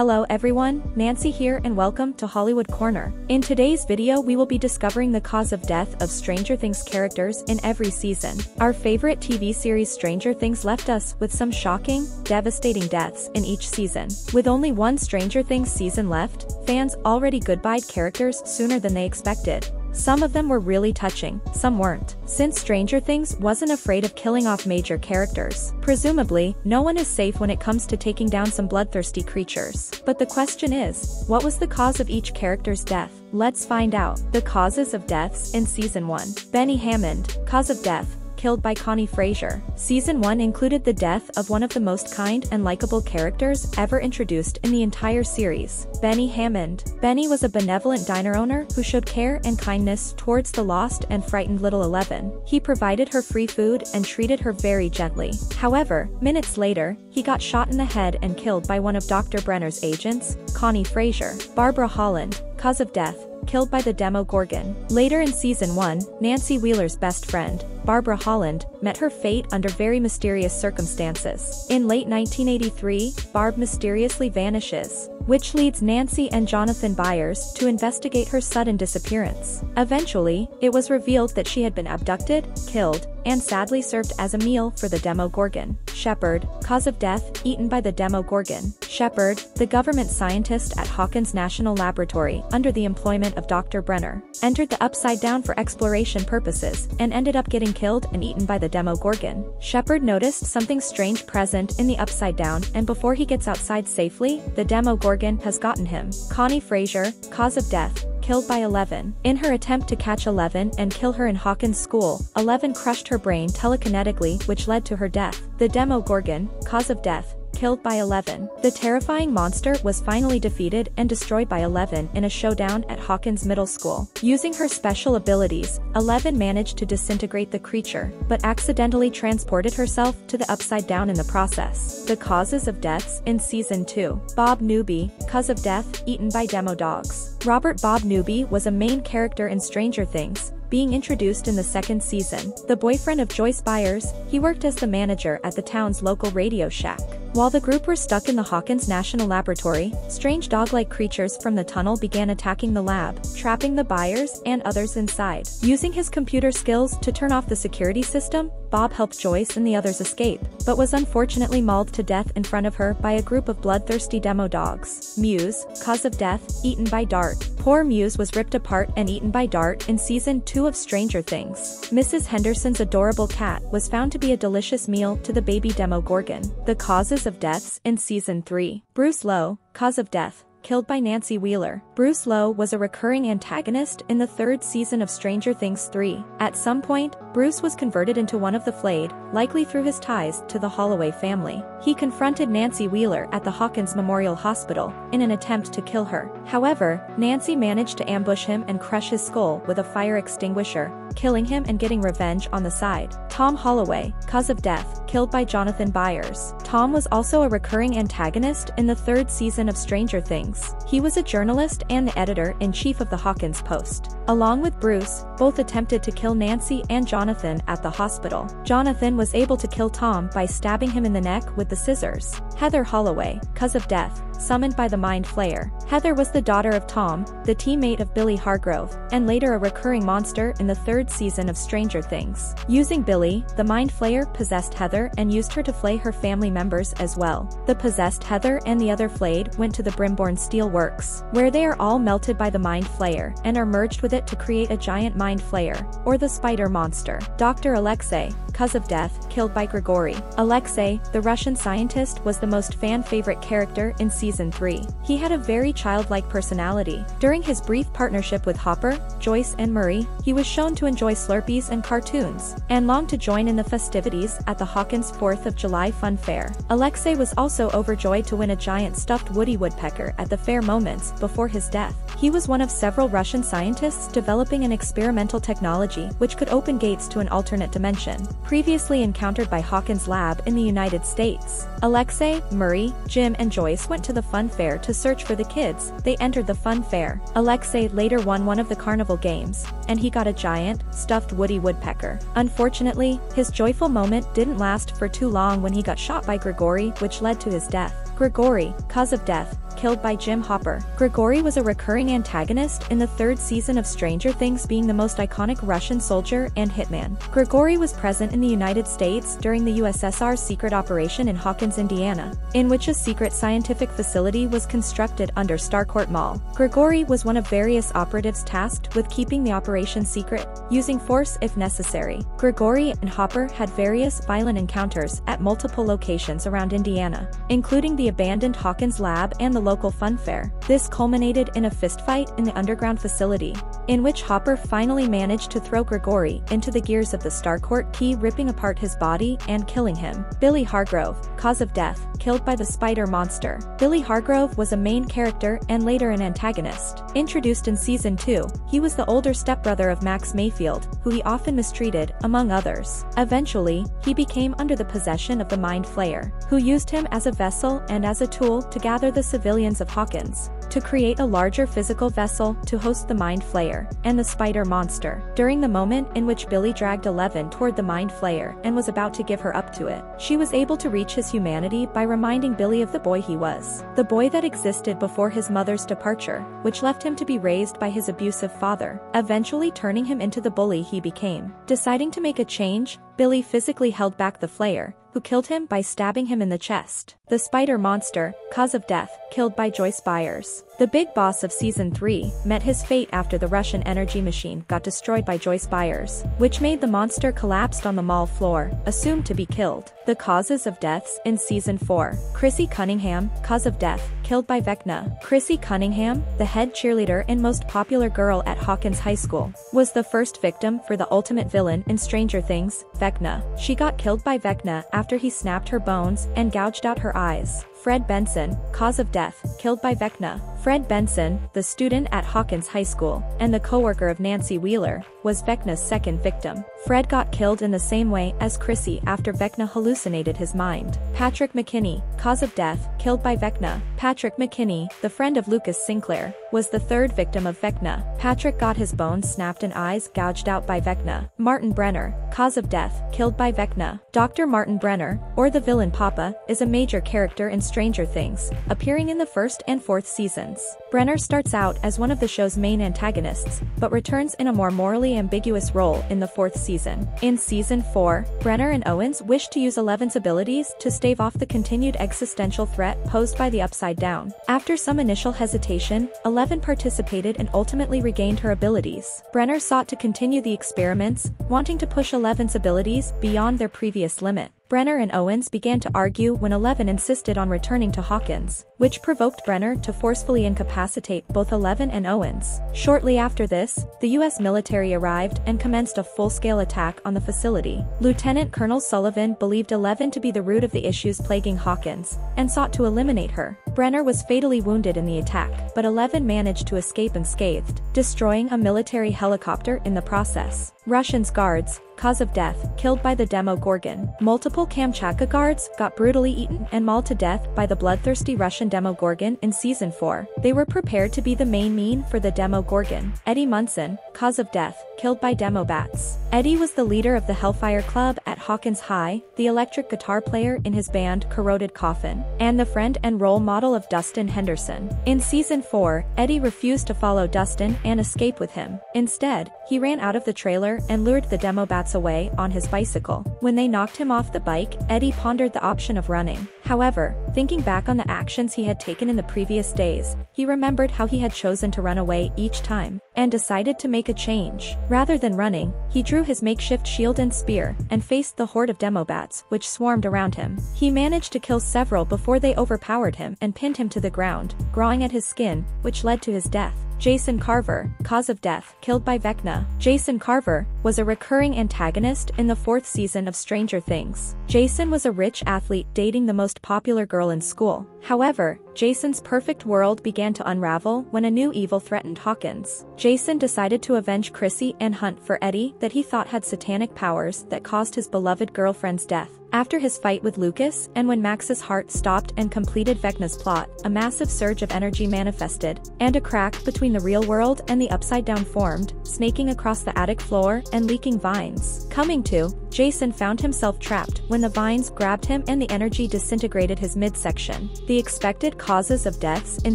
Hello everyone, Nancy here and welcome to Hollywood Corner. In today's video we will be discovering the cause of death of Stranger Things characters in every season. Our favorite TV series Stranger Things left us with some shocking, devastating deaths in each season. With only one Stranger Things season left, fans already goodbyed characters sooner than they expected. Some of them were really touching, some weren't. Since Stranger Things wasn't afraid of killing off major characters, presumably, no one is safe when it comes to taking down some bloodthirsty creatures. But the question is, what was the cause of each character's death? Let's find out. The causes of deaths in Season 1. Benny Hammond, cause of death, killed by Connie Frazier. Season 1 included the death of one of the most kind and likable characters ever introduced in the entire series, Benny Hammond. Benny was a benevolent diner owner who showed care and kindness towards the lost and frightened little Eleven. He provided her free food and treated her very gently. However, minutes later, he got shot in the head and killed by one of Dr. Brenner's agents, Connie Fraser. Barbara Holland, cause of death, killed by the Demogorgon. Later in season 1, Nancy Wheeler's best friend, Barbara Holland, met her fate under very mysterious circumstances. In late 1983, Barb mysteriously vanishes, which leads Nancy and Jonathan Byers to investigate her sudden disappearance. Eventually, it was revealed that she had been abducted, killed, and sadly served as a meal for the Demogorgon. Shepard, cause of death, eaten by the Demogorgon. Shepard, the government scientist at Hawkins National Laboratory under the employment of Dr. Brenner, entered the Upside Down for exploration purposes and ended up getting killed and eaten by the Demogorgon. Shepard noticed something strange present in the Upside Down and before he gets outside safely, the Demogorgon has gotten him. Connie Frazier, cause of death, killed by Eleven. In her attempt to catch Eleven and kill her in Hawkins' school, Eleven crushed her brain telekinetically which led to her death. The Demogorgon, cause of death, killed by Eleven. The terrifying monster was finally defeated and destroyed by Eleven in a showdown at Hawkins Middle School. Using her special abilities, Eleven managed to disintegrate the creature, but accidentally transported herself to the Upside Down in the process. The causes of deaths in Season 2. Bob Newby, cause of death, eaten by demo dogs. Robert Bob Newby was a main character in Stranger Things, being introduced in the second season. The boyfriend of Joyce Byers, he worked as the manager at the town's local RadioShack. While the group were stuck in the Hawkins National Laboratory, strange dog-like creatures from the tunnel began attacking the lab, trapping the Byers and others inside. Using his computer skills to turn off the security system, Bob helped Joyce and the others escape, but was unfortunately mauled to death in front of her by a group of bloodthirsty demo dogs. Muse, cause of death, eaten by Dart. Poor Muse was ripped apart and eaten by Dart in season 2 of Stranger Things. Mrs. Henderson's adorable cat was found to be a delicious meal to the baby Demogorgon. The causes causes of deaths in Season 3. Bruce Lowe, cause of death, killed by Nancy Wheeler. Bruce Lowe was a recurring antagonist in the third season of Stranger Things 3. At some point, Bruce was converted into one of the Flayed, likely through his ties to the Holloway family. He confronted Nancy Wheeler at the Hawkins Memorial Hospital in an attempt to kill her. However, Nancy managed to ambush him and crush his skull with a fire extinguisher, killing him and getting revenge on the side. Tom Holloway, cause of death, killed by Jonathan Byers. Tom was also a recurring antagonist in the third season of Stranger Things. He was a journalist and editor-in-chief of the Hawkins Post. Along with Bruce, both attempted to kill Nancy and Jonathan at the hospital. Jonathan was able to kill Tom by stabbing him in the neck with the scissors. Heather Holloway, cause of death, summoned by the Mind Flayer. Heather was the daughter of Tom, the teammate of Billy Hargrove, and later a recurring monster in the third season of Stranger Things. Using Billy, the Mind Flayer possessed Heather and used her to flay her family members as well. The possessed Heather and the other flayed went to the Brimborn Steel Works, where they are all melted by the Mind Flayer and are merged with it to create a giant Mind Flayer, or the Spider Monster. Dr. Alexei, cause of death, killed by Grigori. Alexei, the Russian scientist was the most fan-favorite character in Season 3. He had a very childlike personality. During his brief partnership with Hopper, Joyce and Murray, he was shown to enjoy Slurpees and cartoons, and longed to join in the festivities at the Hawkins 4th of July Fun Fair. Alexei was also overjoyed to win a giant stuffed Woody Woodpecker at the fair moments before his death. He was one of several Russian scientists developing an experimental technology which could open gates to an alternate dimension, previously encountered by Hawkins' lab in the United States. Alexei, Murray, Jim and Joyce went to the fun fair to search for the kids. They entered the fun fair. Alexei later won one of the carnival games, and he got a giant, stuffed Woody Woodpecker. Unfortunately, his joyful moment didn't last for too long when he got shot by Grigori, which led to his death. Grigori, cause of death, killed by Jim Hopper. Grigori was a recurring antagonist in the third season of Stranger Things being the most iconic Russian soldier and hitman. Grigori was present in the United States during the USSR's secret operation in Hawkins, Indiana, in which a secret scientific facility was constructed under Starcourt Mall. Grigori was one of various operatives tasked with keeping the operation secret, using force if necessary. Grigori and Hopper had various violent encounters at multiple locations around Indiana, including the abandoned Hawkins lab and the local fun fair. This culminated in a fistfight in the underground facility, in which Hopper finally managed to throw Grigori into the gears of the Starcourt key ripping apart his body and killing him. Billy Hargrove, cause of death, killed by the spider monster. Billy Hargrove was a main character and later an antagonist. Introduced in season 2, he was the older stepbrother of Max Mayfield, who he often mistreated, among others. Eventually, he became under the possession of the Mind Flayer, who used him as a vessel and as a tool to gather the civilians of Hawkins, to create a larger physical vessel to host the Mind Flayer and the Spider Monster. During the moment in which Billy dragged Eleven toward the Mind Flayer and was about to give her up to it, she was able to reach his humanity by reminding Billy of the boy he was. The boy that existed before his mother's departure, which left him to be raised by his abusive father, eventually turning him into the bully he became. Deciding to make a change, Billy physically held back the Flayer, who killed him by stabbing him in the chest. The spider monster, cause of death, killed by Joyce Byers. The big boss of season 3 met his fate after the Russian energy machine got destroyed by Joyce Byers, which made the monster collapsed on the mall floor, assumed to be killed. The causes of deaths in season 4. Chrissy Cunningham, cause of death, killed by Vecna. Chrissy Cunningham, the head cheerleader and most popular girl at Hawkins High School, was the first victim for the ultimate villain in Stranger Things, Vecna. She got killed by Vecna after he snapped her bones and gouged out her eyes. Fred Benson, cause of death, killed by Vecna. Fred Benson, the student at Hawkins High School, and the co-worker of Nancy Wheeler, was Vecna's second victim. Fred got killed in the same way as Chrissy after Vecna hallucinated his mind. Patrick McKinney, cause of death, killed by Vecna. Patrick McKinney, the friend of Lucas Sinclair, was the third victim of Vecna. Patrick got his bones snapped and eyes gouged out by Vecna. Martin Brenner, cause of death, killed by Vecna. Dr. Martin Brenner, or the villain Papa, is a major character in Stranger Things, appearing in the first and fourth seasons. Brenner starts out as one of the show's main antagonists, but returns in a more morally ambiguous role in the fourth season. In season 4, Brenner and Owens wish to use Eleven's abilities to stave off the continued existential threat posed by the Upside Down. After some initial hesitation, Eleven participated and ultimately regained her abilities. Brenner sought to continue the experiments, wanting to push Eleven's abilities beyond their previous limit. Brenner and Owens began to argue when Eleven insisted on returning to Hawkins, which provoked Brenner to forcefully incapacitate both Eleven and Owens. Shortly after this, the U.S. military arrived and commenced a full-scale attack on the facility. Lieutenant Colonel Sullivan believed Eleven to be the root of the issues plaguing Hawkins, and sought to eliminate her. Brenner was fatally wounded in the attack, but Eleven managed to escape unscathed, destroying a military helicopter in the process. Russians guards, cause of death, killed by the Demogorgon. Multiple Kamchatka guards got brutally eaten and mauled to death by the bloodthirsty Russian Demogorgon in season 4. They were prepared to be the main mean for the Demogorgon. Eddie Munson, cause of death, killed by Demobats. Eddie was the leader of the Hellfire Club at Hawkins High, the electric guitar player in his band Corroded Coffin, and the friend and role model of Dustin Henderson. In season 4, Eddie refused to follow Dustin and escape with him. Instead, he ran out of the trailer and lured the Demobats away on his bicycle. When they knocked him off the bike, Eddie pondered the option of running. However, thinking back on the actions he had taken in the previous days, he remembered how he had chosen to run away each time, and decided to make a change. Rather than running, he drew his makeshift shield and spear, and faced the horde of Demobats, which swarmed around him. He managed to kill several before they overpowered him and pinned him to the ground, gnawing at his skin, which led to his death. Jason Carver, cause of death, killed by Vecna. Jason Carver was a recurring antagonist in the fourth season of Stranger Things. Jason was a rich athlete dating the most popular girl in school. However, Jason's perfect world began to unravel when a new evil threatened Hawkins. Jason decided to avenge Chrissy and hunt for Eddie that he thought had satanic powers that caused his beloved girlfriend's death. After his fight with Lucas and when Max's heart stopped and completed Vecna's plot, a massive surge of energy manifested, and a crack between the real world and the upside down formed, snaking across the attic floor and leaking vines. Coming to, Jason found himself trapped when the vines grabbed him and the energy disintegrated his midsection. The expected causes of deaths in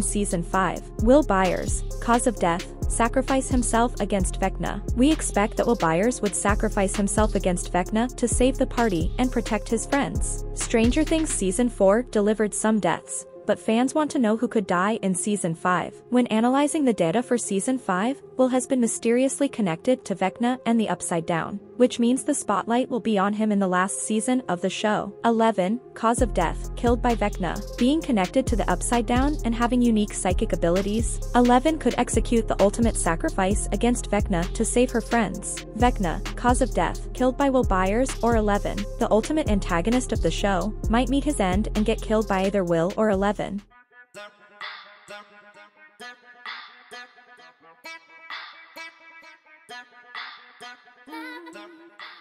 Season 5. Will Byers, cause of death, sacrifice himself against Vecna. We expect that Will Byers would sacrifice himself against Vecna to save the party and protect his friends. Stranger Things Season 4 delivered some deaths, but fans want to know who could die in Season 5. When analyzing the data for Season 5, Will has been mysteriously connected to Vecna and the Upside Down, which means the spotlight will be on him in the last season of the show. 11. Cause of death, killed by Vecna. Being connected to the Upside Down and having unique psychic abilities, 11 could execute the ultimate sacrifice against Vecna to save her friends. Vecna, cause of death, killed by Will Byers or 11, the ultimate antagonist of the show, might meet his end and get killed by either Will or 11.